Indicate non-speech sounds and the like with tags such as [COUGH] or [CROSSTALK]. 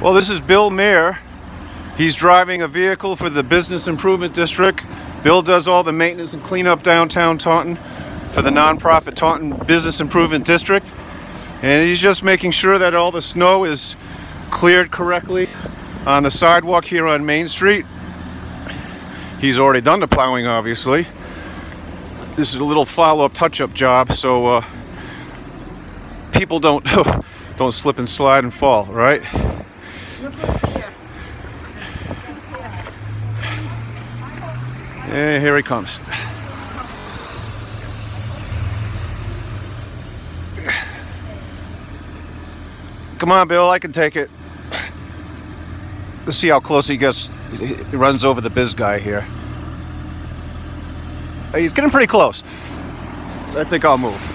Well, this is Bill Mayer. He's driving a vehicle for the Business Improvement District. Bill does all the maintenance and cleanup downtown Taunton for the nonprofit Taunton Business Improvement District. And he's just making sure that all the snow is cleared correctly on the sidewalk here on Main Street. He's already done the plowing, obviously. This is a little follow-up touch-up job, so uh, people don't [LAUGHS] don't slip and slide and fall, right? Yeah, here he comes. Come on, Bill, I can take it. Let's see how close he gets. He runs over the biz guy here. He's getting pretty close. I think I'll move.